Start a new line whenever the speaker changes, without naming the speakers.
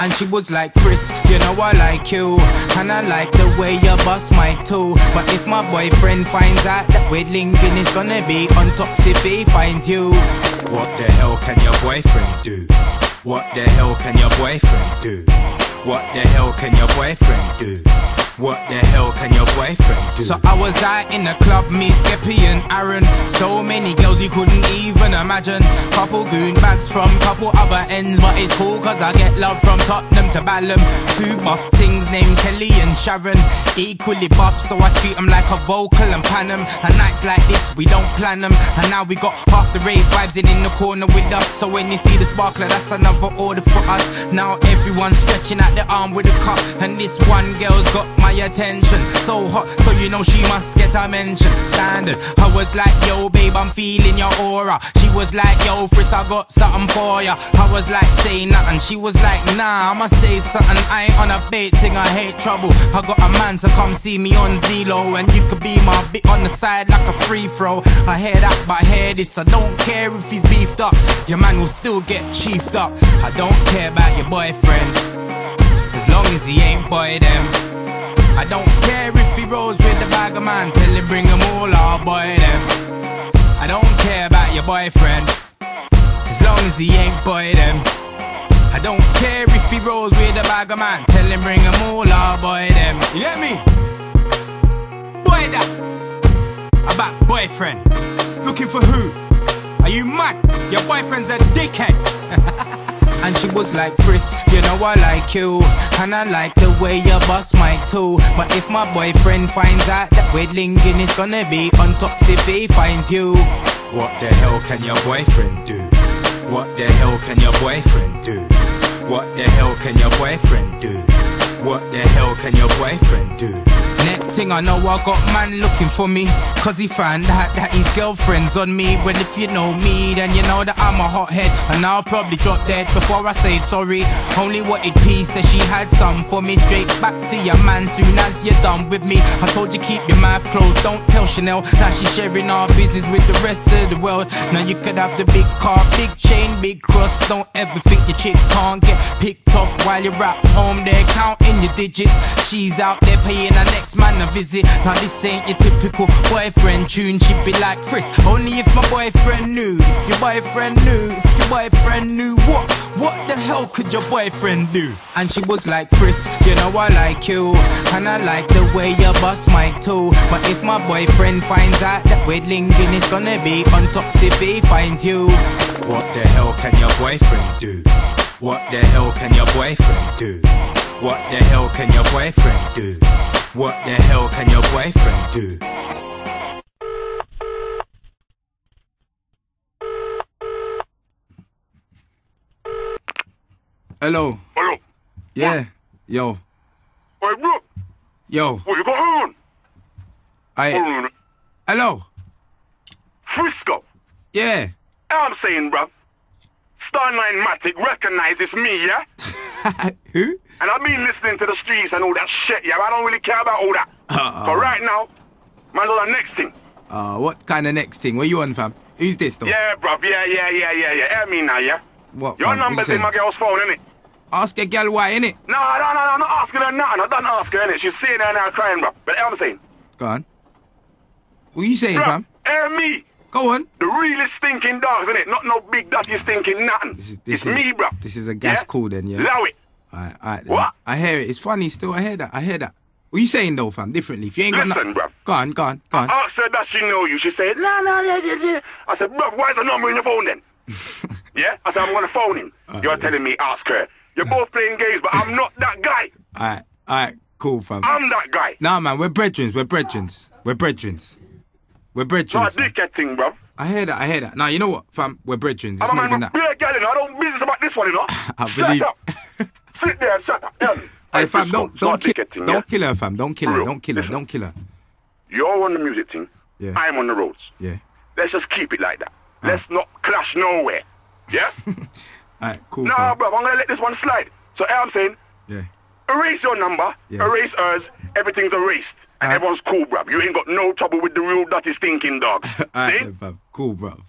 And she was like, Frisk, you know I like you. And I like the way you bust my toe. But if my boyfriend finds out that we're linking, gonna be on top if he finds you. What the hell can your boyfriend do? What the hell can your boyfriend do? What the hell can your boyfriend do? What the hell can your boyfriend? So I was out in the club, me, Skeppy and Aaron. So many girls you couldn't even imagine. Couple goon bags from couple other ends, but it's cool cause I get love from Tottenham to Balham. Two buff things named Kelly and Sharon. Equally buff, so I treat them like a vocal and pan them. And nights like this, we don't plan them. And now we got half the rave vibes in, in the corner with us. So when you see the sparkler, that's another order for us. Now everyone's stretching out their arm with a cup. And this one girl's got my attention. So hot, so you know she must get a mention. Standard. I was like, yo, babe, I'm feeling your aura. She was like, yo, Frisk, I got something for ya. I was like, say nothing. She was like, nah, I'ma say something. I ain't on a bait thing, I hate trouble. I got a man to come see me on D-Low. And you could be my bit on the side like a free throw. I hear that, but I hear this. I don't care if he's beefed up. Your man will still get chiefed up. I don't care about your boyfriend. As long as he ain't boy them. Boyfriend, as long as he ain't boy them. I don't care if he rolls with the bag of man, tell him bring them all, I'll boy them. You get me? Boy that. About boyfriend. Looking for who? Are you mad? Your boyfriend's a dickhead. And she was like, Frisk, you know I like you. And I like the way you boss my toe. But if my boyfriend finds out that we're linking, it's gonna be on top if he finds you. What the hell can your boyfriend do? What the hell can your boyfriend do? What the hell can your boyfriend do? What the hell can your boyfriend do? Next thing I know, I got man looking for me. Cause he found out that his girlfriend's on me. Well, if you know me, then you know that I'm a hothead. And I'll probably drop dead before I say sorry. Only wanted peace, said she had some for me. Straight back to your man soon as you're done with me. I told you keep your mouth closed, don't tell Chanel. Now she's sharing our business with the rest of the world. Now you could have the big car, big chain, big cross. Don't ever think your chick can't get picked off while you're at home. They're counting your digits. She's out there paying her next man a visit. Now this ain't your typical boyfriend tune. She'd be like Frisk. only if my boyfriend knew. If your boyfriend knew, if your boyfriend knew what, what the hell could your boyfriend do? And she was like Frisk, you know I like you, and I like the way you bust my toe. But if my boyfriend finds out that we're linking, it's gonna be on top if he finds you. What the hell can your boyfriend do? What the hell can your boyfriend do? What the hell can your boyfriend do? What the hell can your boyfriend do? Hello.
Hello.
Yeah.
What?
Yo.
Hey, bro.
Yo.
What you got on?
I. Hello.
Frisco.
Yeah.
I'm saying, bro. Star 9 Matic recognizes me, yeah?
Who?
And I've been listening to the streets and all that shit, yeah? I don't really care about all that.
Uh-uh.
But right now, man's on the next thing.
Uh, what kind of next thing? Where you on, fam? Who's this, though?
Yeah, bruv. Yeah, yeah, yeah, yeah, yeah. Hear me now, yeah?
What,
Your
fam? What
number's in my girl's phone, innit?
Ask a girl why, innit?
No, no, no, no, I'm not asking her nothing. I don't ask her, innit? She's sitting there now crying, bruv. But I'm saying,
Go on. What you saying,
bruv,
fam?
hear me.
Go on.
The really stinking dogs, innit? Not no big dirty stinking nothing.
This is, this
it's
is,
me, bruv.
This is a gas
Yeah?
call then, yeah?
Allow it.
Alright, alright. Um,
what?
I hear it. It's funny still. I hear that. I hear that. What you saying though, fam? Differently. If you ain't got
Listen,
no-
bruv.
Go on, go on, go on.
I Asked her does she know you. She said, nah, nah, yeah, yeah, yeah. I said, bruv, why is the number in your phone then? yeah? I said, I'm gonna phone him. You're telling me ask her. You're both playing games, but I'm not that guy.
Alright, alright, cool, fam.
I'm that guy.
Nah, man, we're brethrens. We're brethrens. We're brethrens. We're
Not a dickhead thing, bruv.
I hear that. I hear that. Now you know what, fam? We're brethrens. It's
I'm a man
that.
with beer girl, you know. I don't business about this one, you know.
I
shut
believe-
up. Sit there and shut up. Tell me.
Hey, fam, don't don't kill,
thing,
don't
yeah?
kill her, fam. Don't kill her.
Real.
Don't kill her.
Listen.
Don't kill her.
You're on the music thing.
Yeah.
I'm on the roads.
Yeah.
Let's just keep it like that. Ah. Let's not clash nowhere. Yeah?
Alright, cool.
nah,
fam.
bruv, I'm gonna let this one slide. So, hey, I'm saying,
Yeah.
erase your number,
Yeah.
erase hers, everything's erased. And everyone's cool, bruv. You ain't got no trouble with the real dirty stinking dogs. See?
then, fam. Cool, bro.